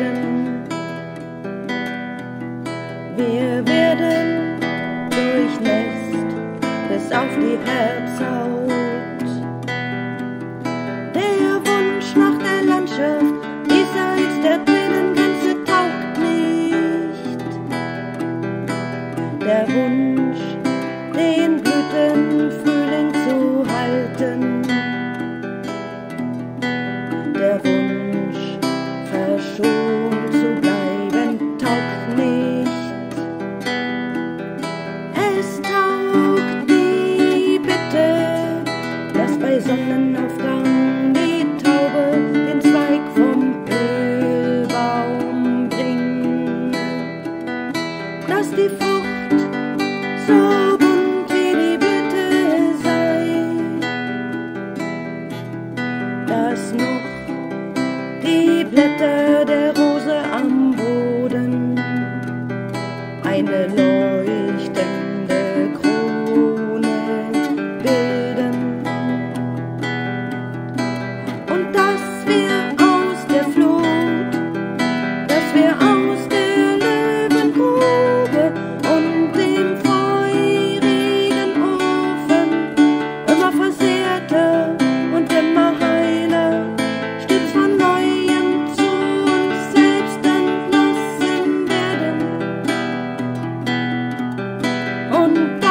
Menschen. Wir werden durchnässt bis auf die Herzhaut. der Sonnenaufgang die Taube den Zweig vom Ölbaum bringt, dass die Frucht so bunt wie die Blüte sei, dass noch die Blätter der Rose am Boden eine Leuchte on